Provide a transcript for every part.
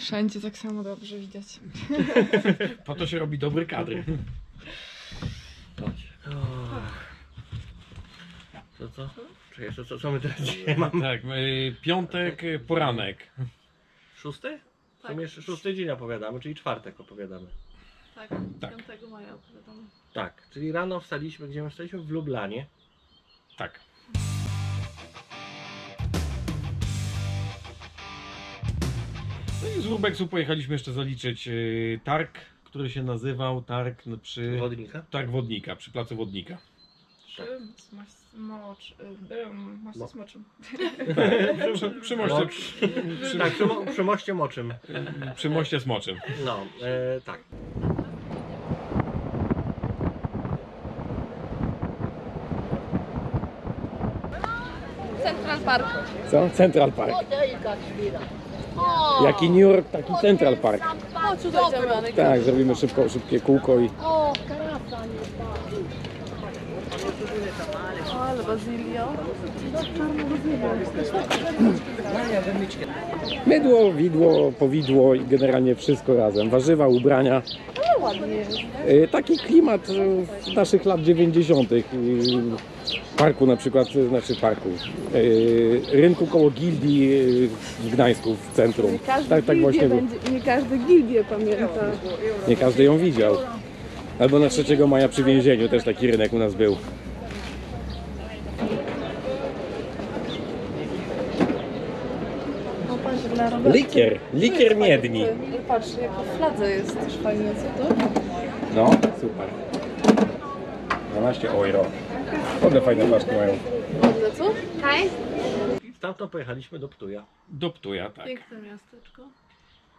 Wszędzie tak samo dobrze widać. Po to się robi dobry kadr. Chodź. Co, co? Czekaj, co, co, co my teraz dzisiaj mamy? Tak, y, piątek, y, poranek. Szósty? W Tak. sumie jeszcze szósty dzień opowiadamy, czyli czwartek opowiadamy. Tak, Tak. 5 maja opowiadamy. Tak, czyli rano wstaliśmy, gdzie my wstaliśmy? W Lublanie. Tak. No i z Urbexu pojechaliśmy jeszcze zaliczyć y, targ, który się nazywał targ przy... Wodnika. Targ Wodnika, przy placu Wodnika. Przy smocz... Ym, moście Mo- smoczym. Przy, przy, moście, przy, Tak, przy, mo- przy moście moczym. przy moście Smoczym. No, e, tak. Central Park. Co? Central Park. O, Jaki New York, taki Central Park. o tutaj. Tak, zrobimy szybko, szybkie kółko i... O, ale bazylia. Mydło, widło, powidło i generalnie wszystko razem. Warzywa, ubrania. Y, Taki klimat naszych lat 90. Parku na przykład, y, znaczy parku, y, rynku koło gildii y, w Gdańsku, w centrum. Nie każdy, Tak, tak właśnie będzie, nie każdy gildię pamięta. Nie każdy ją widział. Albo na 3 maja przy więzieniu też taki rynek u nas był. No. Likier, likier miedni. Patrz, jako fladze jest też fajnie, co to? No, super. 12 euro. One fajne flaszki mają. Ładne, co? Stamtąd pojechaliśmy do Ptuja. Do Ptuja, tak. Piękne miasteczko.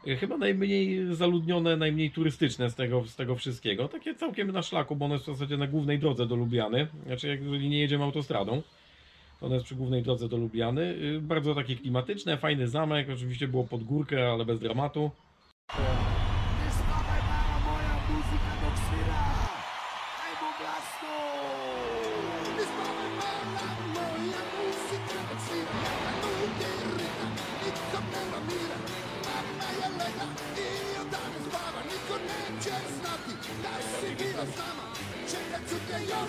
Y, Chyba najmniej zaludnione, najmniej turystyczne z tego, z tego wszystkiego. Takie całkiem na szlaku, bo one jest w zasadzie na głównej drodze do Lubliany. Znaczy, jak jeżeli nie jedziemy autostradą, to one jest przy głównej drodze do Lubliany. Y, Bardzo takie klimatyczne, fajny zamek. Oczywiście było pod górkę, ale bez dramatu.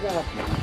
ma.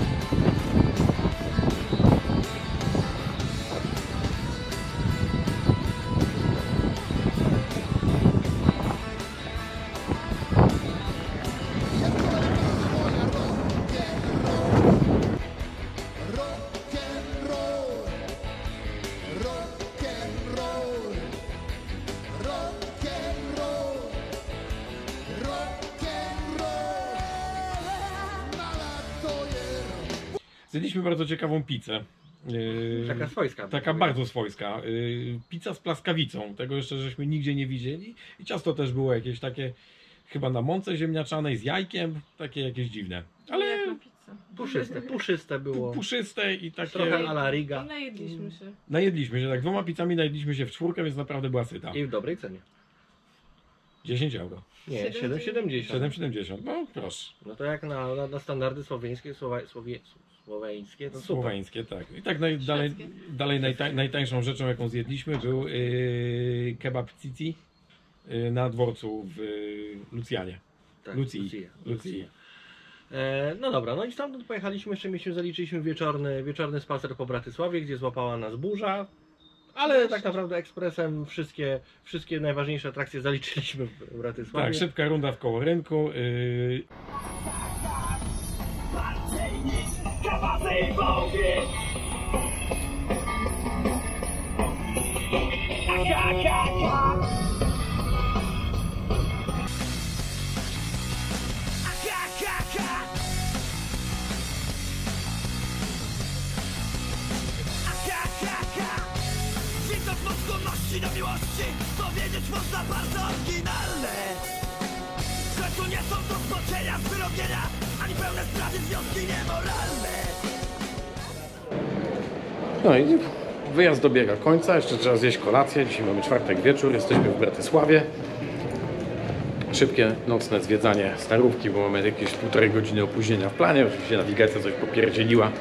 Zjedliśmy bardzo ciekawą pizzę. Yy, Taka swojska. Taka bardzo swojska. Yy, pizza z plaskawicą. Tego jeszcze żeśmy nigdzie nie widzieli. I ciasto też było jakieś takie, chyba na mące ziemniaczanej z jajkiem. Takie jakieś dziwne. Ale Jak na pizzę. Puszyste, puszyste było. puszyste i takie... Trochę a la Riga. I najedliśmy się. Najedliśmy się, tak dwoma pizzami najedliśmy się w czwórkę, więc naprawdę była syta. I w dobrej cenie. 10 euro. Nie, 7,90. 7,70. 7,70. No proszę. No to jak na, na, na standardy słoweńskie, słowa, słowie, słoweńskie, to super. Słoweńskie, tak. I tak naj, dalej, dalej najtań, najtańszą rzeczą, jaką zjedliśmy, był yy, kebab cici. y, na dworcu w y, Lucjanie. Tak, Lucji. Lucia. Lucji. E, no dobra, no i stamtąd pojechaliśmy, jeszcze mieliśmy, zaliczyliśmy wieczorny, wieczorny spacer po Bratysławie, gdzie złapała nas burza. Ale tak naprawdę ekspresem wszystkie, wszystkie najważniejsze atrakcje zaliczyliśmy w Bratysławie. Tak, szybka runda w koło rynku. y, Ani pełne zdrady, związki niemoralne No i wyjazd dobiega końca, jeszcze trzeba zjeść kolację. Dzisiaj mamy czwartek wieczór, jesteśmy w Bratysławie. Szybkie nocne zwiedzanie Starówki, bo mamy jakieś półtorej godziny opóźnienia w planie. Oczywiście nawigacja coś popierdzieliła.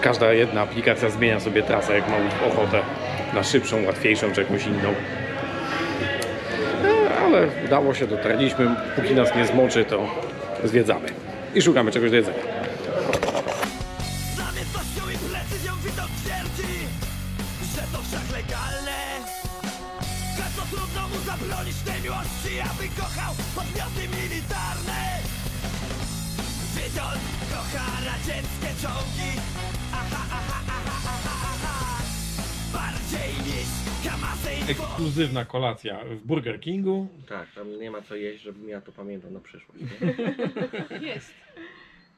Każda jedna aplikacja zmienia sobie trasę, jak ma ochotę na szybszą, łatwiejszą czy jakąś inną. E, Ale udało się, dotarliśmy. Póki nas nie zmoczy, to zwiedzamy. I szukamy czegoś do jedzenia. Zabronić miłości Aby kochał podmioty militarne Aha, Bardziej niż. Ekskluzywna kolacja w Burger Kingu. Tak, tam nie ma co jeść, żebym ja to pamiętał na przyszłość. Nie? Jest.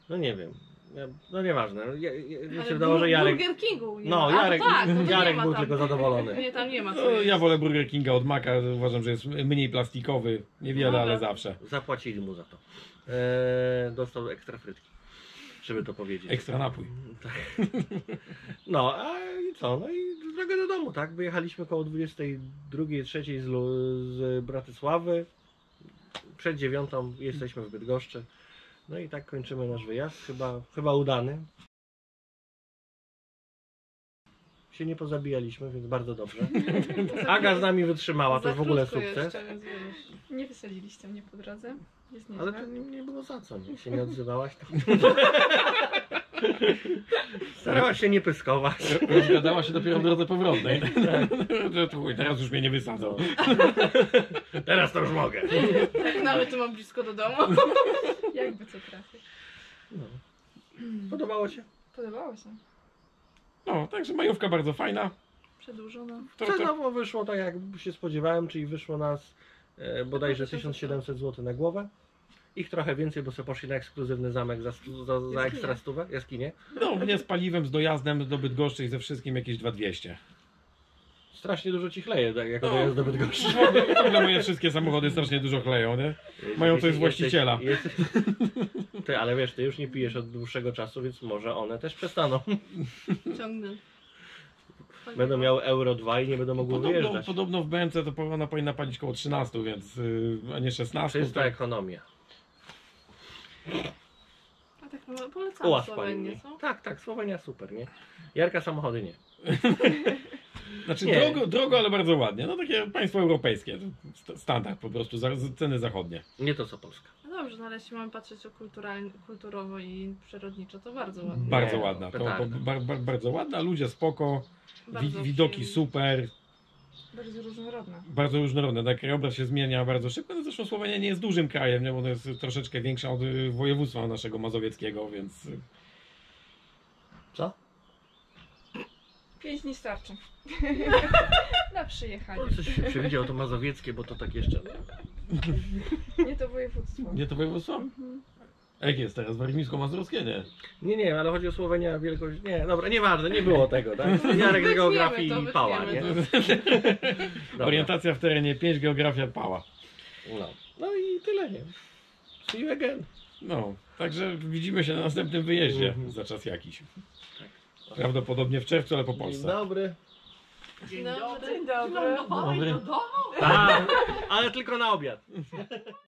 No nie wiem. Ja, no nieważne. Ja, ja, mi Ale się wydało, że Jarek... Burger Kingu. nie No, ma. A, Jarek, tak, no to nie Jarek ma był tam. tylko zadowolony. Nie, tam nie ma co No, jeść. ja wolę Burger Kinga od Maka, uważam, że jest mniej plastikowy, niewiele, Dobra. ale zawsze. Zapłacili mu za to. Eee, dostał ekstra frytki. Żeby to powiedzieć. Ekstra napój. Tak. No, a i co? No i drogę do domu, tak? Wyjechaliśmy koło 22, 3 z, Lu- z Bratysławy. Przed dziewiątą jesteśmy w Bydgoszczy. No i tak kończymy nasz wyjazd. Chyba, chyba udany. Się nie pozabijaliśmy, więc bardzo dobrze. Aga z nami wytrzymała, to Za w ogóle krótko sukces. Jeszcze, więc wiesz. Nie wysaliliście mnie po drodze. Jest. Ale to nie, nie było za co, nie? Się nie odzywałaś. To... Starałaś się nie pyskować. Rozgadała się dopiero w drodze powrotnej. Teraz już mnie nie wysadzą. Teraz to już mogę. Tak nawet tu mam blisko do domu. Jakby co trafi. No. Podobało się? Podobało się. No, także majówka bardzo fajna. Przedłużona. To, to, Cenowo wyszło tak jak się spodziewałem, czyli wyszło nas e, bodajże 1700 zł na głowę. Ich trochę więcej, bo sobie poszli na ekskluzywny zamek za, za, za ekstra stówę, jaskinie. no, mnie z paliwem, z dojazdem do Bydgoszczy i ze wszystkim jakieś 2200. Strasznie dużo ci chleje, tak, jako No. dojazd do Bydgoszczy. W ogóle, w ogóle moje wszystkie samochody strasznie dużo kleją, nie? Mają coś z właściciela. Jesteś, ty, ale wiesz, ty już nie pijesz od dłuższego czasu, więc może one też przestaną. Ciągnę. Będą miały Euro 2 i nie będą mogły Podobno, wyjeżdżać. podobno w BMC to po- ona powinna palić około 13, więc, yy, a nie 16. Czysta Tak. ekonomia. A tak no, polecam Ułatw Słowenię, pani. co? Tak, tak, Słowenia super, nie? Jarka samochody nie. Znaczy Nie. drogo, drogo, ale bardzo ładnie. No takie państwo europejskie. st- Standard po prostu, za, za ceny zachodnie. Nie to co Polska. No dobrze, no ale jeśli mamy patrzeć o kulturalnie, kulturowo i przyrodniczo, to bardzo ładnie. Bardzo ładna. To, petarda. bar, bar, bardzo ładna, ludzie spoko, wi, Bardzo widoki przyjemnie. super, Bardzo różnorodna. bardzo różnorodne. Tak, krajobraz się zmienia bardzo szybko. No zresztą Słowenia nie jest dużym krajem, nie? bo to jest troszeczkę większa od y, województwa naszego mazowieckiego, więc Co? Pięć dni starczy. Na przyjechanie. No, coś się przewidział to mazowieckie, bo to tak jeszcze... Nie to województwo. nie to województwo? A Jak jest teraz? Warmińsko-mazurskie? Nie. Nie, nie, ale chodzi o Słowenia wielkość... Nie, dobra, nieważne, nie było tego, tak? Jarek z geografii to, i pała, nie? Dobra. Orientacja w terenie 5, geografia pała. No. no i tyle, nie? See you again. No, także widzimy się na następnym wyjeździe Mhm. za czas jakiś. Tak. Prawdopodobnie w czerwcu, ale po Dzień Polsce. dobry. Dzień dobry. Dzień dobry. Dobry. Tak, ale tylko na obiad.